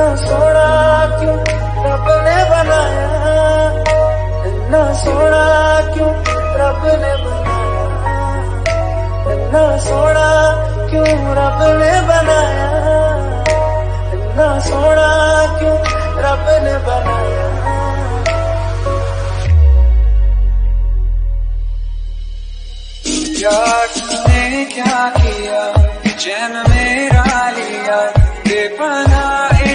सोना क्यों रब ने बनाया? इतना सोना क्यों रब ने बनाया? इतना सोना क्यों रब ने बनाया? इतना सोना क्यों रब ने बनाया? यार तूने क्या किया चैन मेरा